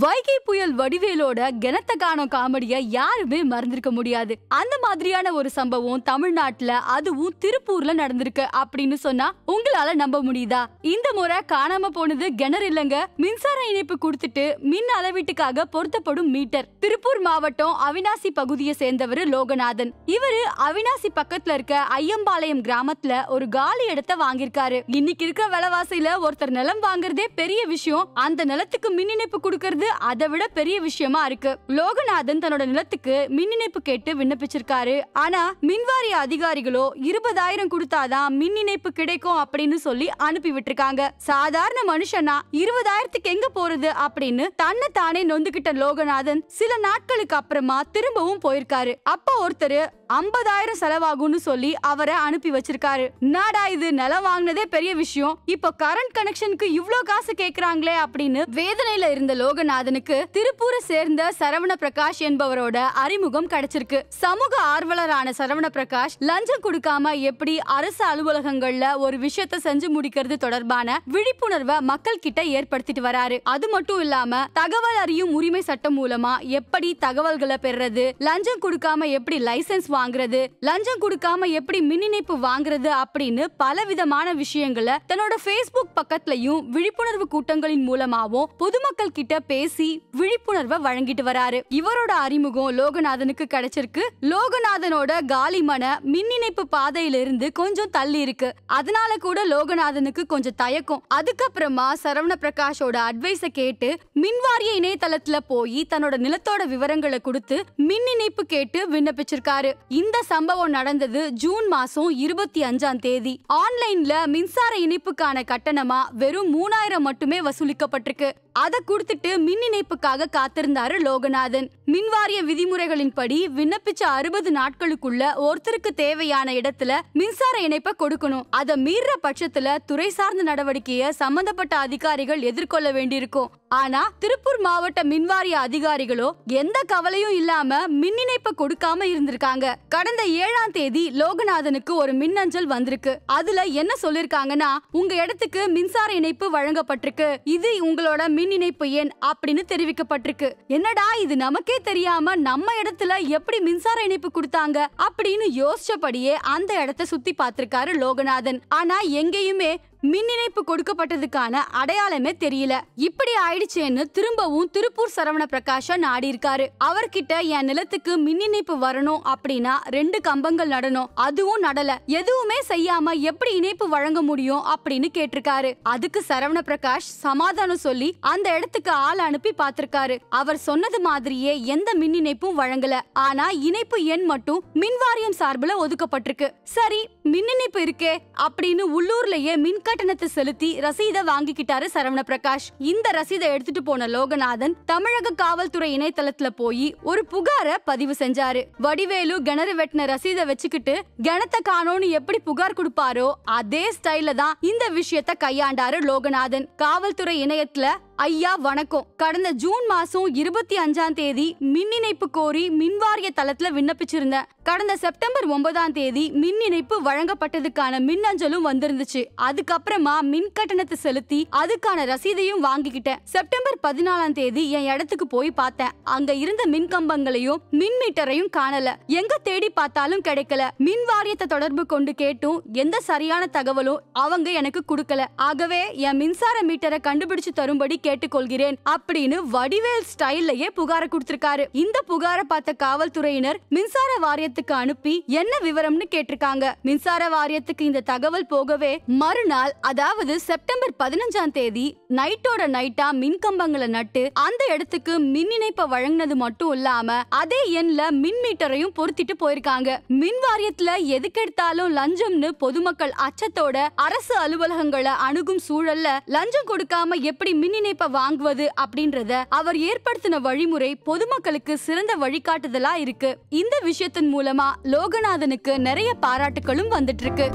வைகை புயல் வடிவேலோட கெனத்த காணோம் காமெடிய யாருமே மறந்திருக்க முடியாது. அந்த மாதிரியான ஒரு சம்பவம் தமிழ்நாட்டுல அதுவும் திருப்பூர்ல நடந்திருக்கு அப்படின்னு சொன்னா உங்களால நம்ப முடியுதா? இந்த முறை காணாம போனது கிணறு இல்லங்க. மின்சார இணைப்பு கொடுத்துட்டு மின் அளவீட்டுக்காக பொருத்தப்படும் மீட்டர். திருப்பூர் மாவட்டம் அவினாசி பகுதியை சேர்ந்தவர் லோகநாதன். இவரு அவினாசி பக்கத்துல இருக்க ஐயம்பாளையம் கிராமத்துல ஒரு காலி இடத்த வாங்கியிருக்காரு. இன்னைக்கு இருக்க விலைவாசியில ஒருத்தர் நிலம் வாங்குறதே பெரிய விஷயம். அந்த நிலத்துக்கு மின் இணைப்பு கொடுக்கறது அதை விட பெரிய விஷயமா இருக்கு. லோகநாதன் தன்னோட நிலத்துக்கு மின் இணைப்பு கேட்டு விண்ணப்பிச்சிருக்காரு. ஆனா மின்வாரிய அதிகாரிகளோ இருபதாயிரம் கொடுத்தாதான் மின் இணைப்பு கிடைக்கும் அப்படின்னு சொல்லி அனுப்பி விட்டுருக்காங்க. சாதாரண மனுஷனா இருபதாயிரத்துக்கு எங்க போறது அப்படின்னு தன்னை தானே நொந்துகிட்ட லோகநாதன் சில நாட்களுக்கு அப்புறமா திரும்பவும் போயிருக்காரு. அப்ப ஒருத்தர் ஐம்பதாயிரம் செலவாகும்னு சொல்லி அவரை அனுப்பி வச்சிருக்காரு. நாடா இது நிலம் வாங்கினதே பெரிய விஷயம். இப்போ கரண்ட் கனெக்ஷனுக்கு இவ்ளோ காசு கேக்குறாங்களே அப்படின்னு வேதனையில இருந்த லோகநாதனுக்கு திருப்பூரை சேர்ந்த சரவண பிரகாஷ் என்பவரோட அறிமுகம் கிடைச்சிருக்கு. சமூக ஆர்வலரான சரவண பிரகாஷ் லஞ்சம் கொடுக்காம எப்படி அரசு அலுவலகங்கள்ல ஒரு விஷயத்த செஞ்சு முடிக்கிறது தொடர்பான விழிப்புணர்வை மக்கள் கிட்ட ஏற்படுத்திட்டு வராரு. அது மட்டும் இல்லாம தகவல் அறியும் உரிமை சட்டம் மூலமா எப்படி தகவல்களை பெறுறது லஞ்சம் கொடுக்காம எப்படி லைசென்ஸ் வாங்குறது லஞ்சம் கொடுக்காம எப்படி மின் இணைப்பு வாங்குறது அப்படின்னு பல விதமான விஷயங்களை தன்னோட ஃபேஸ்புக் பக்கத்துலயும் விழிப்புணர்வு கூட்டங்களின் மூலமாவும் பொதுமக்கள் கிட்ட பேசி விழிப்புணர்வை வழங்கிட்டு வராரு. இவரோட அறிமுகம் லோகநாதனுக்கு கிடைச்சிருக்கு. லோகநாதனோட காலிமன மின் இணைப்பு பாதையிலிருந்து கொஞ்சம் தள்ளி இருக்கு. அதனால கூட லோகநாதனுக்கு கொஞ்சம் தயக்கம். அதுக்கப்புறமா சரவண பிரகாஷோட அட்வைஸ கேட்டு மின்வாரிய இணையதளத்துல போய் தன்னோட நிலத்தோட விவரங்களை கொடுத்து மின் இணைப்பு கேட்டு விண்ணப்பிச்சிருக்காரு. இந்த சம்பவம் நடந்தது ஜூன் மாசம் இருபத்தி அஞ்சாம் தேதி. ஆன்லைன்ல மின்சார இணைப்புக்கான கட்டணமா வெறும் மூணாயிரம் மட்டுமே வசூலிக்கப்பட்டிருக்கு. அதை கொடுத்துட்டு மின் இணைப்புக்காக காத்திருந்தாரு லோகநாதன். மின்வாரிய விதிமுறைகளின்படி விண்ணப்பிச்ச அறுபது நாட்களுக்குள்ள ஒருத்தருக்கு தேவையான இடத்துல மின்சார இணைப்பை கொடுக்கணும். அதை மீற பட்சத்துல துறை சார்ந்த நடவடிக்கையை சம்பந்தப்பட்ட அதிகாரிகள் எதிர்கொள்ள வேண்டியிருக்கும். ஆனா திருப்பூர் மாவட்ட மின்வாரிய அதிகாரிகளோ எந்த கவலையும் இல்லாம மின் இணைப்பை கொடுக்காம இருந்திருக்காங்க. கடந்த ஏழாம் தேதி லோகநாதனுக்கு ஒரு மின்னஞ்சல் வந்திருக்கு. அதுல என்ன சொல்லிருக்காங்கன்னா உங்க இடத்துக்கு மின்சார இணைப்பு வழங்கப்பட்டிருக்கு. இது உங்களோட மின் இணைப்பு எண் அப்படின்னு தெரிவிக்கப்பட்டிருக்கு. என்னடா இது நமக்கே தெரியாம நம்ம இடத்துல எப்படி மின்சார இணைப்பு கொடுத்தாங்க அப்படின்னு யோசிச்சபடியே அந்த இடத்த சுத்தி பார்த்திருக்காரு லோகநாதன். ஆனா எங்கேயுமே மின் இணைப்பு கொடுக்கப்பட்டதுக்கான அடையாளமே தெரியல. இப்படி ஆயிடுச்சேன்னு திரும்பவும் திருப்பூர் சரவண பிரகாஷா நாடி இருக்காரு அவர்கிட்ட என் நிலத்துக்கு மின் இணைப்பு வரணும் அப்படின்னா ரெண்டு கம்பங்கள் நடணும். அதுவும் நடல. எதுவுமே செய்யாம எப்படி இணைப்பு வழங்க முடியும்? அப்படின்னு கேட்டிருக்காரு. அதுக்கு சரவண பிரகாஷ் சமாதானம் சொல்லி அந்த இடத்துக்கு ஆள் அனுப்பி பார்த்திருக்காரு. அவர் சொன்னது மாதிரியே எந்த மின் இணைப்பும் வழங்கல. ஆனா இணைப்பு எண் மட்டும் மின் வாரியம் சார்பில் ஒதுக்கப்பட்டிருக்கு. சரி மின் இணைப்பு இருக்கே அப்படின்னு உள்ளூர்லயே மின் கட்டணத்தை செலுத்தி ரசீதை வாங்கிக்கிட்டாரு சரவண பிரகாஷ் இந்த ரசீதை எடுத்துட்டு போன லோகநாதன் தமிழக காவல்துறை இணையதளத்துல போய் ஒரு புகார பதிவு செஞ்சாரு. வடிவேலு கிணறு வெட்டின ரசீதை வச்சுக்கிட்டு கிணத்தை காணோன்னு எப்படி புகார் கொடுப்பாரோ அதே ஸ்டைல தான் இந்த விஷயத்த கையாண்டாரு லோகநாதன். காவல்துறை இணையத்துல ஐயா வணக்கம். கடந்த ஜூன் மாசம் இருபத்தி அஞ்சாம் தேதி மின் இணைப்பு கோரி மின்வாரிய தளத்துல விண்ணப்பிச்சிருந்தேன். கடந்த செப்டம்பர் ஒன்பதாம் தேதி மின் இணைப்பு வழங்கப்பட்டதுக்கான மின்னஞ்சலும் வந்திருந்துச்சு. அதுக்கப்புறமா மின் கட்டணத்தை செலுத்தி அதுக்கான ரசீதையும் வாங்கிக்கிட்டேன். செப்டம்பர் பதினாலாம் தேதி என் இடத்துக்கு போய் பார்த்தேன். அங்க இருந்த மின் கம்பங்களையும் மின் மீட்டரையும் காணல. எங்க தேடி பார்த்தாலும் கிடைக்கல. மின் வாரியத்தை தொடர்பு கொண்டு கேட்டும் எந்த சரியான தகவலும் அவங்க எனக்கு கொடுக்கல. ஆகவே என் மின்சார மீட்டரை கண்டுபிடிச்சு தரும்படி கேட்டுக்கொள்கிறேன் அப்படின்னு வடிவேல் ஸ்டைல்லயே புகார கொடுத்திருக்காரு. இந்த புகார பார்த்த காவல்துறையினர் மின்சார வாரியத்துக்கு அனுப்பி என்ன விவரம்னு கேட்டிருக்காங்க. மின்சார வாரியத்துக்கு இந்த தகவல் போகவே மறுநாள் அதாவது செப்டம்பர் பதினஞ்சாம் தேதி நைட்டோட நைட்டா மின் கம்பங்களை நட்டு அந்த இடத்துக்கு மின் இணைப்பை வழங்கினது மட்டும் இல்லாம அதே எண்ல மின் மீட்டரையும் பொருத்திட்டு போயிருக்காங்க. மின் வாரியத்துல எதுக்கெடுத்தாலும் லஞ்சம்னு பொதுமக்கள் அச்சத்தோட அரசு அலுவலகங்களை அணுகும் சூழல்ல லஞ்சம் கொடுக்காம எப்படி மின் இணைப்பு வாங்குவது அப்படின்றத அவர் ஏற்படுத்தின வழிமுறை பொதுமக்களுக்கு சிறந்த வழிகாட்டுதலா இருக்கு. இந்த விஷயத்தின் மூலமா லோகநாதனுக்கு நிறைய பாராட்டுகளும் வந்துட்டு இருக்கு.